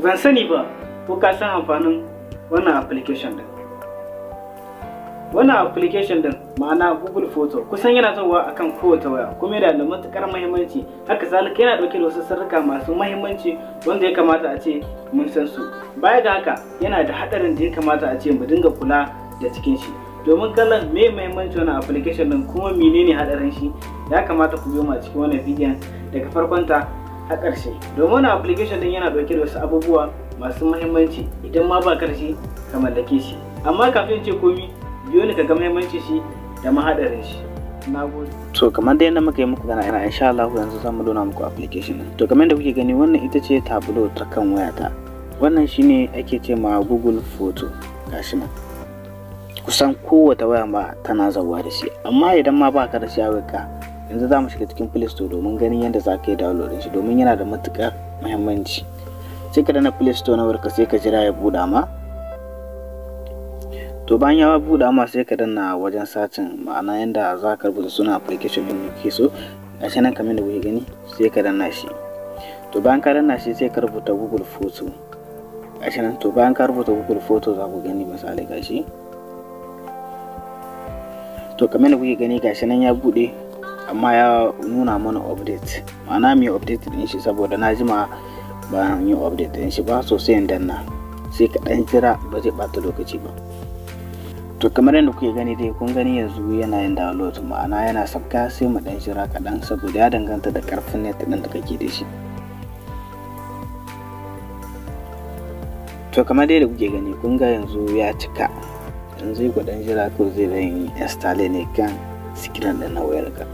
ban sani ba ko ka san amfanin wannan application din. Wannan application din ma'ana google photo kusan yana zuwa akan kowace waya kuma yana da matuƙar muhimmanci. Haka zalika yana ɗauke da wasu sirrika masu muhimmanci wanda ya kamata a ce mun san su. Baya ga haka yana da hadarin da ya kamata a ce mu dinga kula da cikin shi. Domin kallon me muhimmanci wannan application din kuma menene hadarin shi ya kamata ku biyo mu a cikin wannan bidiyon daga farkon har ƙarshe. Domin wannan application din yana ɗauke da wasu abubuwa masu muhimmanci idan ma ba ƙarshe ka mallake shi. Amma kafin ce komi biyo ka ga muhimmanci shi da mahadarin shi. To kamar da yadda muka yi muku gana ina insha Allah yanzu zan mu nuna muku application din to kamar da kuke gani wannan ita ce tableau ta kan wayata. Wannan shine ake ce ma Google Photo gashi nan. Kusan kowace waya ma tana zawa da shi. Amma idan ma baka da shi a wayarka yanzu za mu shiga cikin Play Store domin ganin yadda za ka yi download shi domin yana da matuƙar muhimmanci. Sai ka dana Play Store na warka sai ka jira ya buɗa ma. To bayan ya buɗe ma sai ka danna wajen sacin ma'ana yadda za ka rubuta sunan application ɗin ke so. Gashi nan kamar da kuke gani sai ka danna shi. To bayan ka danna shi sai ka rubuta google photo. Gashi nan to bayan ka rubuta google photo za ku gani misali gashi to kamar da kuke gani gashi nan ya buɗe. Amma ya nuna mana update. Ma'ana mai update ɗin shi saboda na jima ba yi update ɗin shi ba sosai in danna. Sai ka ɗan jira ba zai ɓata lokaci ba. To kamar yadda kuke gani dai kun gani yanzu yana yin download. Ma'ana yana sabka sai mu dan jira kaɗan saboda ya danganta da ƙarfin net ɗin da kake da shi. To kamar dai da kuke gani kun ga yanzu ya cika. Yanzu ku dan jira ko zai yi install ne kan screen ɗin na wayar ka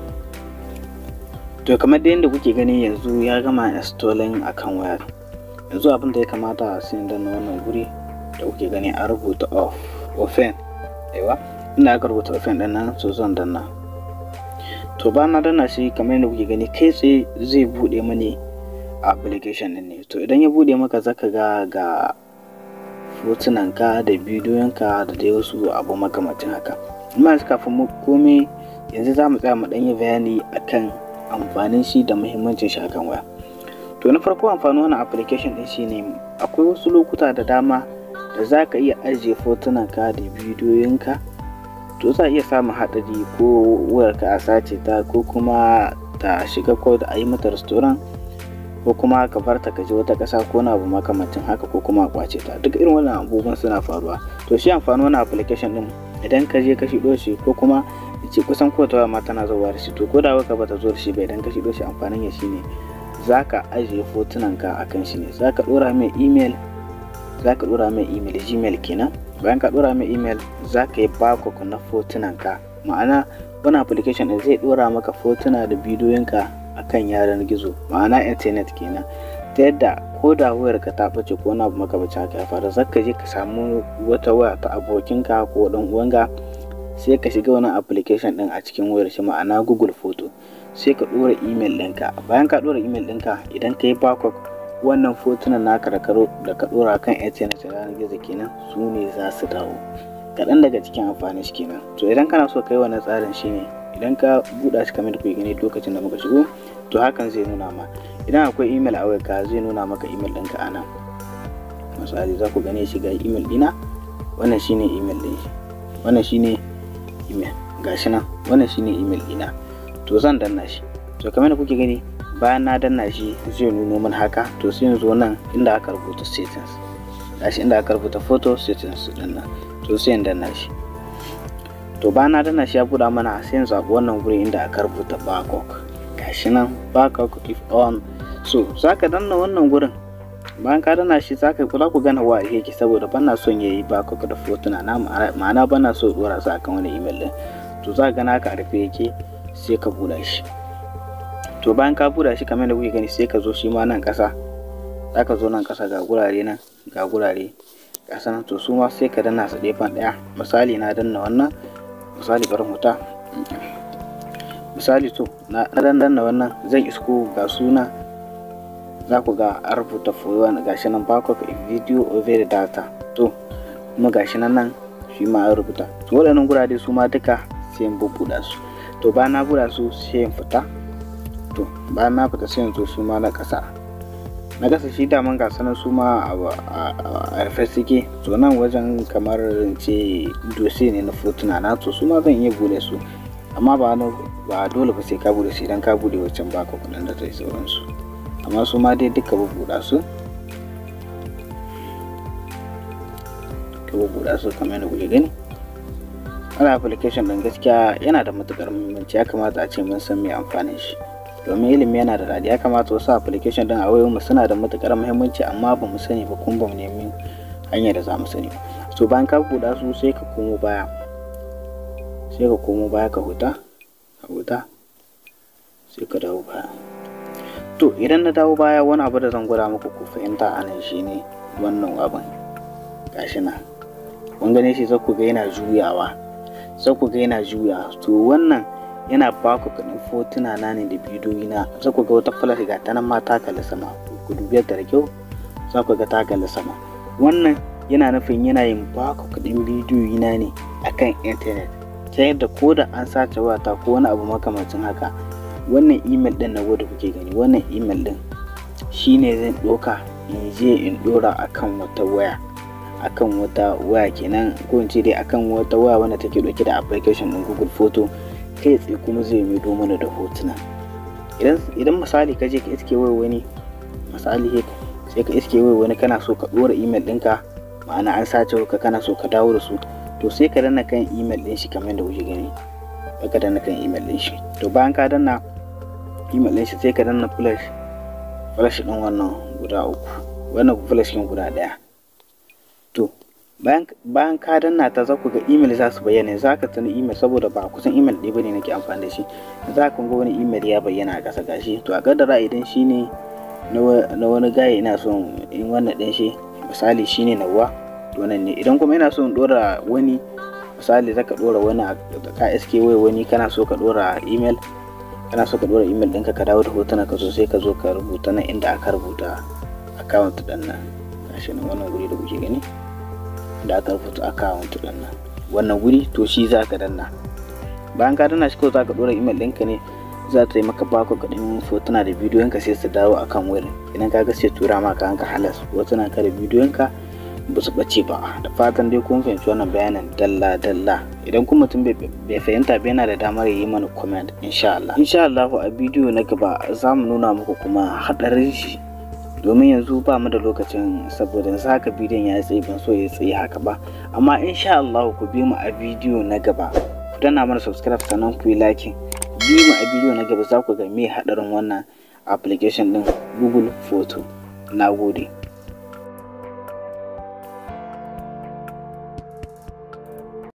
to kamar dai yadda kuke gani yanzu ya gama installing akan wayar. Yanzu abin da ya kamata sai dan wannan guri da kuke gani a rubuta off open aiwa ina aka rubuta ofen ɗin nan so zan danna. To ba na danna shi kamar yadda kuke gani kai tsaye zai buɗe mani application din ne. To idan ya buɗe maka zaka ga ga fotunanka da bidiyonka da dai wasu abu makamacin haka. Amma kafin mu komai yanzu za mu tsaya mu dan yi bayani akan amfanin shi da muhimmancin shi akan waya. To na farko amfanin wannan application din shine akwai wasu lokuta da dama da za ka iya ajiye fotunanka da bidiyoyinka to za iya samun haɗari ko wayarka a sace ta ko kuma ta shiga ko da a yi mata restoran ko kuma ka bar ta je wata ƙasa ko na abu makamancin haka ko kuma a ƙwace ta. Duk irin wannan abubuwan suna faruwa. To shi amfani wannan application din idan ka je ka shiɗo shi ko kuma ce kusan kowace waya ma tana zuwa da shi. To ko da waƙa ba ta zo da shi ba idan ka shiɗo shi amfanin ya shine za ka ajiye fotunanka akan shi ne. Za ka ɗora mai email za ka dora mai email gmail kenan. Bayan ka dora mai email za ka yi backup na fotunan ka. Ma'ana wani application din zai dora maka fotuna da bidiyoyinka akan yanar gizo ma'ana internet kenan. Ta yadda ko da wayar ka ta bace ko wani abu makamancin haka ya faru za ka je ka samu wata waya ta abokinka ko dan uwanka sai ka shiga wani application din a cikin wayar shi ma'ana google photo. Sai ka dora email ɗinka. Bayan ka dora email ɗinka idan ka yi backup wannan fotunan naka da da ka dora kan internet ranar gizo kenan su ne za su dawo. Kaɗan daga cikin amfanin shi kenan. To idan kana so ka yi wannan tsarin shine idan ka buɗa shi kamar da kuke gani lokacin da muka shigo to hakan zai nuna ma. Idan akwai email a wayarka zai nuna maka email ɗinka a nan. Misali za ku gane shi ga email ɗina. Wannan shine email ɗin shi. Wannan shine email. Gashi nan wannan shine email ɗina to zan danna shi. To kamar da kuke gani bayan na danna shi zai nuno min haka. To sai zo nan inda aka rubuta settings. Gashi inda aka rubuta photo settings ɗin nan. To sai in danna shi. To bayan na danna shi ya buɗa mana sai in zaɓi wannan guri inda aka rubuta backup gashi nan backup if on. So zaka danna wannan gurin. Bayan ka danna shi zaka kula ku gana wa yake saboda bana son yayi backup da fotuna na ma'ana bana so dora su akan wani email din to za ka gana ka rufe yake sai ka buɗa shi. To bayan ka buɗe shi kamar da kuke gani sai ka zo shi ma nan ƙasa. Za ka zo nan ƙasa ga gurare nan ga gurare ƙasa nan. To su ma sai ka danna su ɗefan ɗaya. Misali na danna wannan misali bari huta misali to na danna wannan zan isko ga suna. Za ku ga an rubuta fuwan gashi nan backup video over data. To kuma gashi nan nan shi ma an rubuta. To waɗannan gurare su ma duka sai in bubbuɗa su. To bayan na buɗa su sai in fita. To bayan na fita sai yanzu shi ma na ƙasa. Na gasa shi daman ga sanar su ma a rufe to nan wajen kamar ce dose ne na fotuna na to su ma zan iya buɗe su. Amma ba ba dole ba sai ka buɗe su idan ka buɗe wancan baka kuɗin da zai sauransu. Amma su ma dai duka bubuɗa su. Ka bubuɗa su kamar yadda kuke gani. Ana application ɗin gaskiya yana da matuƙar muhimmanci. Ya kamata a ce mun san mai amfanin shi. Domin ilimi yana da daɗi. Ya kamata wasu application ɗin a wayoyinmu suna da matuƙar muhimmanci amma ba mu sani ba kuma ba mu nemi hanyar da za mu sani so bayan ka buɗa su sai ka komo baya. Sai ka komo baya ka huta ka huta sai ka dawo baya. To idan na dawo baya wani abu da zan gwada muku ku fahimta a nan shine wannan abin gashi na kun gane shi za ku ga yana juyawa. Sai ku ga yana juya. To wannan yana ba ku kuɗin fotuna na ne da bidiyoyi na. Sai ku ga wata flash ga ta nan ma ta kalli sama. Ku dubi da kyau za ku ga ta kalli sama. Wannan yana nufin yana yin ba ku kuɗin bidiyoyi na ne akan intanet. Ta yadda ko da an sace wata ko wani abu makamancin haka wannan email din na da kuke gani wannan email din shine zan ɗauka in je in ɗora akan wata waya akan wata waya kenan ko in ce dai akan wata waya wanda take ɗauke da application din Google Photo kai tsaye kuma zai maido mana da hotuna. Idan misali ka je ka iske waya wani misali sai ka iske waya wani kana so ka dora email ɗinka ma'ana an sace ka kana so ka dawo da su to sai ka danna kan email ɗin shi kamar da kuke gani. Ka danna kan email ɗin shi. To bayan ka danna email ɗin shi sai ka danna flash flash ɗin wannan guda uku. Wannan flash ɗin guda ɗaya. To bayan ka danna ta za ku ga email za su bayyana. Za ka tuni email saboda ba kusan email ɗaya ba ne nake amfani da shi. Za ka ga wani email ya bayyana a ƙasa gashi. To a kaddara idan shi ne na wani gaya ina son in wannan ɗin shi. Misali shi ne nawa. To nan ne. Idan kuma ina so in ɗora wani misali zaka ɗora wani ka wai wani kana so ka ɗora email. Kana so ka ɗora email ɗinka ka dawo da hotuna ka so sai ka zo ka rubuta nan inda aka rubuta account ɗin nan. Gashi nan wannan guri da kuke gani da aka rubuta account ɗin nan. Wannan guri to shi za ka danna. Bayan ka danna shi ko za ka dora email ɗinka ne za ta yi maka bako kaɗin fotuna da bidiyon ka sai su dawo akan wurin idan ka ga sai tura ma ka hanka halas hotunan ka da bidiyon ka ba su ɓace ba. Da fatan dai kun fahimci wannan bayanin dalla dalla idan kuma mutum bai fahimta ba yana da damar yi mana comment insha Allah. Insha Allah a bidiyo na gaba za mu nuna muku kuma haɗarin shi. Domin yanzu ba mu da lokacin saboda yanzu haka bidiyon ya tsaye ban so ya tsaye haka ba. Amma insha Allah ku bi mu a bidiyo na gaba. Ku danna mana subscribe sannan ku yi like bi mu a bidiyo na gaba za ku ga me hadarin wannan application din Google Photo. Nagode